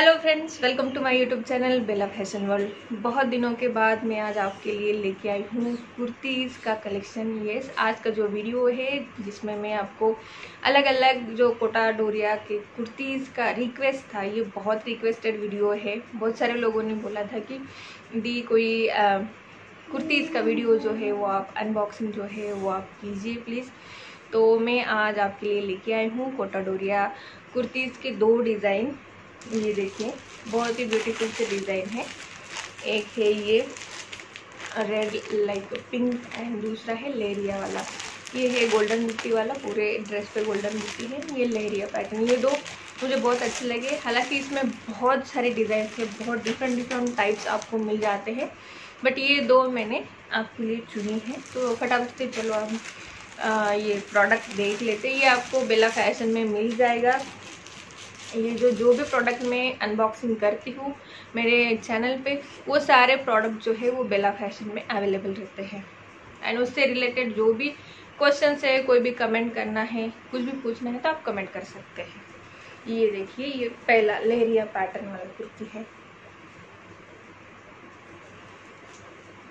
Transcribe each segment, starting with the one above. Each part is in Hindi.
Hello friends welcome to my YouTube channel Bella fashion world बहुत दिनों के बाद मैं आज आपके लिए लेके आई हूँ कुर्तीज़ का कलेक्शन। यस आज का जो वीडियो है, जिसमें मैं आपको अलग अलग जो कोटा डोरिया के कुर्तीज़ का रिक्वेस्ट था, ये बहुत रिक्वेस्टेड वीडियो है। बहुत सारे लोगों ने बोला था कि, दी कोई कुर्तीज़ का वीडियो जो है, वो आप अनबॉक्सिंग जो है, वो आप कीजिए प्लीज़ तो मैं आज आपके लिए लेके आई हूँ कोटा डोरिया कुर्तीज़ के दो डिज़ाइन। ये देखिए, बहुत ही ब्यूटीफुल से डिज़ाइन है। एक है ये रेड लाइक पिंक एंड दूसरा है लेरिया वाला। ये है गोल्डन बुट्टी वाला, पूरे ड्रेस पे गोल्डन बुट्टी है, ये लेरिया पैटर्न ये दो मुझे बहुत अच्छे लगे। हालाँकि इसमें बहुत सारे डिज़ाइन थे, बहुत डिफरेंट डिफरेंट टाइप्स आपको मिल जाते हैं। बट ये दो मैंने आपके लिए चुनी है। तो फटाफट से चलो हम ये प्रोडक्ट देख लेते ये आपको बेला फ़ैशन में मिल जाएगा। ये जो जो भी प्रोडक्ट मैं अनबॉक्सिंग करती हूँ, मेरे चैनल पे, वो सारे प्रोडक्ट जो है वो बेला फ़ैशन में अवेलेबल रहते हैं। एंड उससे रिलेटेड जो भी क्वेश्चन है, कोई भी कमेंट करना है, कुछ भी पूछना है तो आप कमेंट कर सकते हैं। ये देखिए, ये पहला लहरिया पैटर्न वाला कुर्ती है।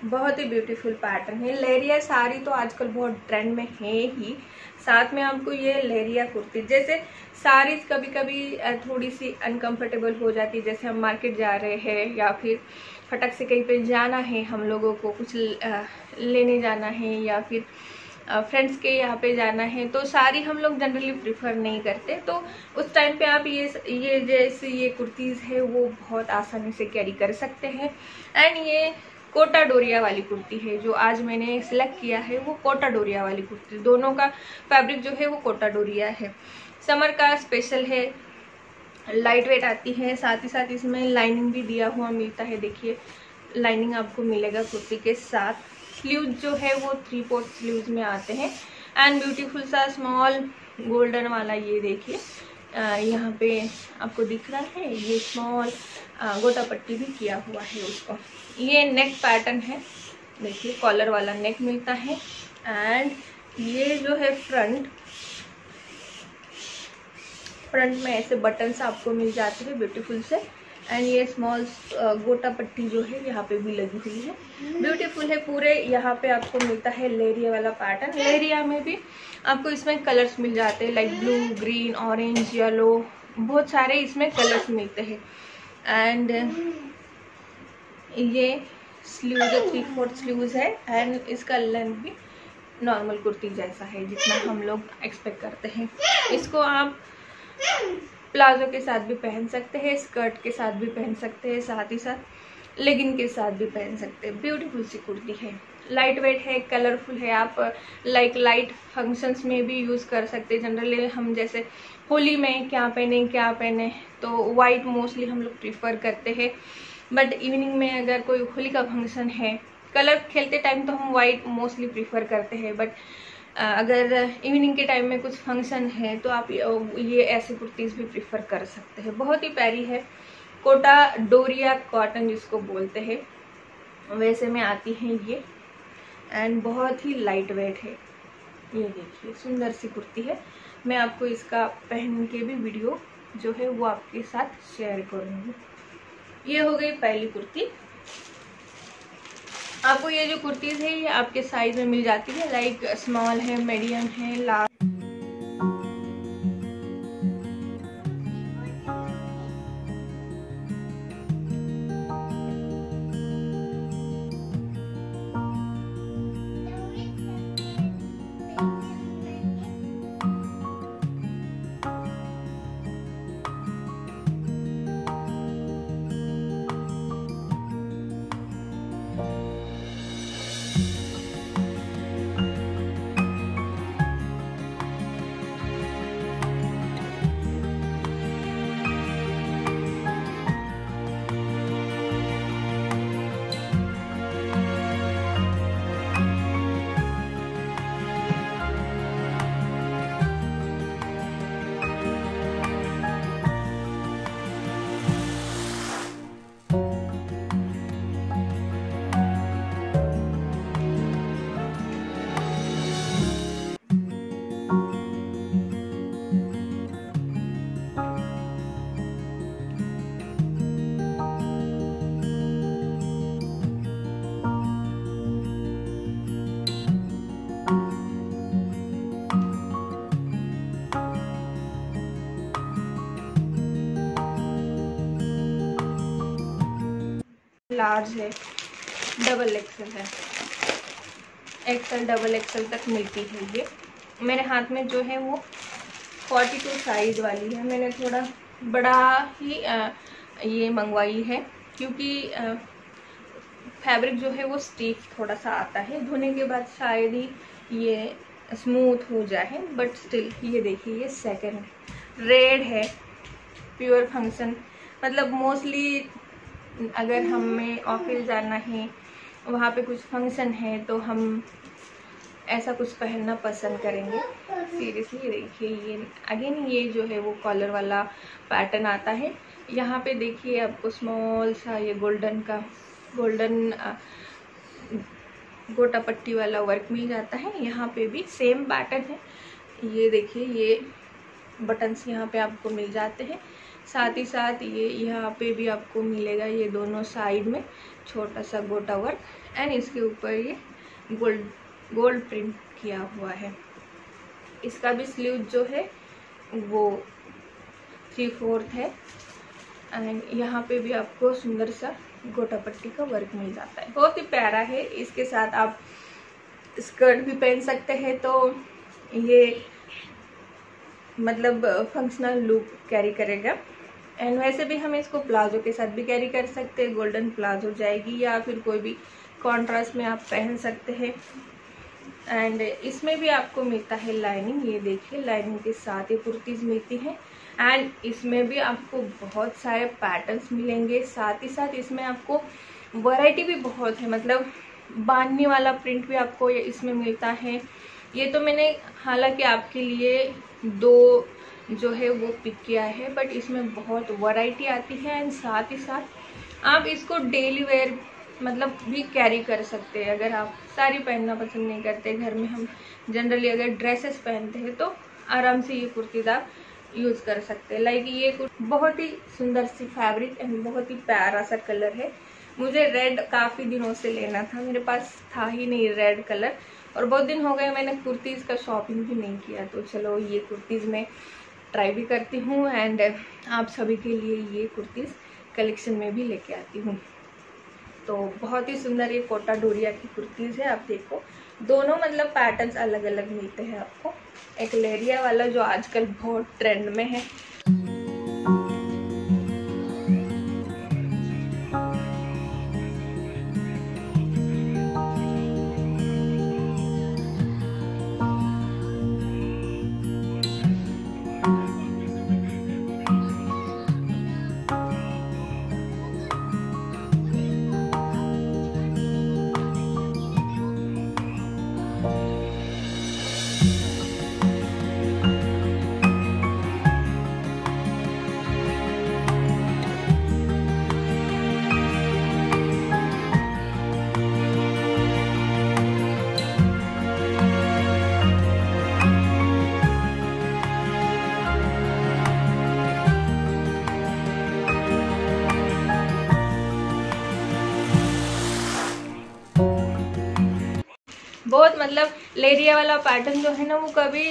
बहुत ही ब्यूटीफुल पैटर्न है। लहरिया साड़ी तो आजकल बहुत ट्रेंड में है ही साथ में आपको ये लहरिया कुर्ती, जैसे साड़ीज कभी कभी थोड़ी सी अनकंफर्टेबल हो जाती है, जैसे हम मार्केट जा रहे हैं या फिर फटक से कहीं पे जाना है, हम लोगों को कुछ लेने जाना है या फिर फ्रेंड्स के यहाँ पे जाना है तो साड़ी हम लोग जनरली प्रिफर नहीं करते। तो उस टाइम पे आप ये ये जैसे ये कुर्तीज़ है, वो बहुत आसानी से कैरी कर सकते हैं। एंड ये कोटा डोरिया वाली कुर्ती है, जो आज मैंने सिलेक्ट किया है, वो कोटा डोरिया वाली कुर्ती। दोनों का फैब्रिक जो है, वो कोटा डोरिया है। समर का स्पेशल है लाइट वेट आती है, साथ ही साथ इसमें लाइनिंग भी दिया हुआ मिलता है। देखिए लाइनिंग आपको मिलेगा कुर्ती के साथ। स्लीव जो है, वो थ्री फोर्थ स्लीव में आते हैं। एंड ब्यूटीफुल सा स्मॉल गोल्डन वाला ये देखिए। यहाँ पे आपको दिख रहा है, ये स्मॉल गोटा पट्टी भी किया हुआ है उसको। ये नेक पैटर्न है, देखिए कॉलर वाला नेक मिलता है। एंड ये जो है फ्रंट फ्रंट में ऐसे बटन्स आपको मिल जाते हैं ब्यूटीफुल से। एंड ये स्मॉल गोटा पट्टी जो है, यहाँ पे भी लगी हुई है। ब्यूटीफुल है पूरे। यहाँ पे आपको मिलता है लेरिया वाला पैटर्न लेरिया में भी आपको इसमें कलर्स मिल जाते हैं like blue green orange yellow बहुत सारे इसमें कलर्स मिलते हैं। एंड ये स्लीव जो थ्री फोर्थ स्लीव्स है। एंड इसका लेंथ भी नॉर्मल कुर्ती जैसा है, जितना हम लोग एक्सपेक्ट करते हैं। इसको आप प्लाजो के साथ भी पहन सकते हैं, स्कर्ट के साथ भी पहन सकते हैं, साथ ही साथ लेगिन के साथ भी पहन सकते हैं। ब्यूटीफुल सी कुर्ती है। लाइट वेट है कलरफुल है। आप लाइक लाइट फ़ंक्शंस में भी यूज़ कर सकते हैं। जनरली हम जैसे होली में क्या पहने क्या पहने तो वाइट मोस्टली हम लोग प्रीफर करते हैं। बट इवनिंग में अगर कोई होली का फ़ंक्शन है कलर खेलते टाइम तो हम वाइट मोस्टली प्रीफर करते हैं। बट अगर इवनिंग के टाइम में कुछ फ़ंक्शन है तो आप ये ऐसी कुर्तीज़ भी प्रीफर कर सकते हैं। बहुत ही प्यारी है। कोटा डोरिया कॉटन जिसको बोलते हैं। वैसे में आती हैं ये। एंड बहुत ही लाइट वेट है। ये देखिए, सुंदर सी कुर्ती है। मैं आपको इसका पहन के भी वीडियो जो है वो आपके साथ शेयर करूँगी। ये हो गई पहली कुर्ती। आपको ये जो कुर्तीज़ है, ये आपके साइज़ में मिल जाती है लाइक स्मॉल है मीडियम है लार्ज लार्ज है डबल एक्सल है। एक्सल डबल एक्सल तक मिलती है ये। मेरे हाथ में जो है वो फोर्टी टू साइज़ वाली है। मैंने थोड़ा बड़ा ही आ, ये मंगवाई है क्योंकि फैब्रिक जो है वो स्टिफ थोड़ा सा आता है। धोने के बाद शायद ही ये स्मूथ हो जाए बट स्टिल ये देखिए ये सेकंड रेड है प्योर फ़ंक्शन मतलब मोस्टली अगर हमें ऑफ़िस जाना है, वहाँ पे कुछ फ़ंक्शन है तो हम ऐसा कुछ पहनना पसंद करेंगे। सीरियसली देखिए ये अगेन ये जो है वो कॉलर वाला पैटर्न आता है। यहाँ पे देखिए आपको स्मॉल सा ये गोल्डन का गोल्डन गोटा पट्टी वाला वर्क मिल जाता है। यहाँ पे भी सेम पैटर्न है। ये देखिए, ये बटन्स यहाँ पे आपको मिल जाते हैं। साथ ही साथ ये यहाँ पे भी आपको मिलेगा ये दोनों साइड में छोटा सा गोटा वर्क। एंड इसके ऊपर ये गोल्ड गोल्ड प्रिंट किया हुआ है। इसका भी स्लीव जो है, वो थ्री फोर्थ है। एंड यहाँ पे भी आपको सुंदर सा गोटा पट्टी का वर्क मिल जाता है। बहुत ही प्यारा है। इसके साथ आप स्कर्ट भी पहन सकते हैं तो ये मतलब फंक्शनल लुक कैरी करेगा। एंड वैसे भी हम इसको प्लाजो के साथ भी कैरी कर सकते हैं। गोल्डन प्लाजो जाएगी या फिर कोई भी कॉन्ट्रास्ट में आप पहन सकते हैं। एंड इसमें भी आपको मिलता है लाइनिंग ये देखिए लाइनिंग के साथ ही कुर्तीज़ मिलती हैं। एंड इसमें भी आपको बहुत सारे पैटर्न्स मिलेंगे। साथ ही साथ इसमें आपको वैरायटी भी बहुत है। मतलब बांधने वाला प्रिंट भी आपको इसमें मिलता है। ये तो मैंने, हालाँकि आपके लिए दो जो है वो पिक किया है बट इसमें बहुत वैरायटी आती है एंड साथ ही साथ आप इसको डेली वेयर मतलब भी कैरी कर सकते हैं। अगर आप साड़ी पहनना पसंद नहीं करते, घर में हम जनरली अगर ड्रेसेस पहनते हैं तो आराम से ये कुर्तीज आप यूज़ कर सकते हैं। लाइक ये बहुत ही सुंदर सी फैब्रिक एंड बहुत ही प्यारा सा कलर है। मुझे रेड काफ़ी दिनों से लेना था, मेरे पास था ही नहीं रेड कलर और बहुत दिन हो गए मैंने कुर्तीज़ का शॉपिंग भी नहीं किया तो चलो ये कुर्तीज़ में ट्राई भी करती हूँ एंड आप सभी के लिए ये कुर्तीज़ कलेक्शन में भी लेके आती हूँ। तो बहुत ही सुंदर ये कोटा डोरिया की कुर्तीज़ है, आप देखो। दोनों मतलब पैटर्न्स अलग अलग मिलते हैं आपको। एक लेरिया वाला जो आजकल बहुत ट्रेंड में है मतलब लेरिया वाला पैटर्न जो है ना, वो कभी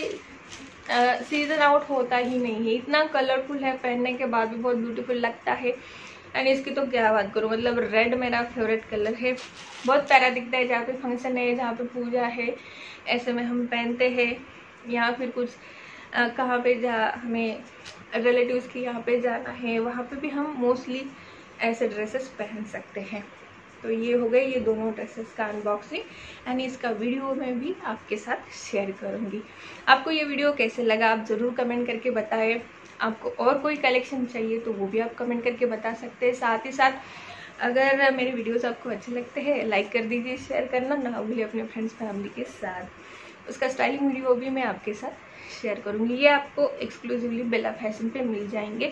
सीज़न आउट होता ही नहीं है। इतना कलरफुल है पहनने के बाद भी, बहुत ब्यूटीफुल लगता है। एंड इसकी तो क्या बात करूँ मतलब रेड मेरा फेवरेट कलर है। बहुत प्यारा दिखता है जहाँ पे फ़ंक्शन है, जहाँ पे पूजा है, ऐसे में हम पहनते हैं। या फिर कुछ कहाँ पे जा, हमें रिलेटिव्स की यहाँ पे जाना है, वहाँ पे भी हम मोस्टली ऐसे ड्रेसेस पहन सकते हैं। तो ये हो गए ये दोनों ड्रेसेस का अनबॉक्सिंग एंड इसका वीडियो मैं भी आपके साथ शेयर करूँगी। आपको ये वीडियो कैसे लगा आप ज़रूर कमेंट करके बताएँ। आपको और कोई कलेक्शन चाहिए तो वो भी आप कमेंट करके बता सकते हैं। साथ ही साथ, अगर मेरे वीडियोस आपको अच्छे लगते हैं लाइक कर दीजिए शेयर करना। ना भूलिए अपने फ्रेंड्स फैमिली के साथ। उसका स्टाइलिंग वीडियो भी मैं आपके साथ शेयर करूँगी। ये आपको एक्सक्लूसिवली बेला फ़ैशन पे मिल जाएँगे।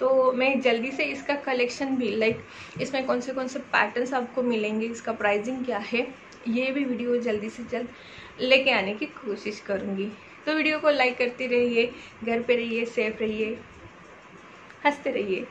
तो मैं जल्दी से इसका कलेक्शन भी लाइक इसमें कौन से कौन से पैटर्न्स आपको मिलेंगे, इसका प्राइसिंग क्या है, ये भी वीडियो जल्दी से जल्द लेके आने की कोशिश करूँगी। तो वीडियो को लाइक करते रहिए, घर पर रहिए सेफ़ रहिए, हँसते रहिए।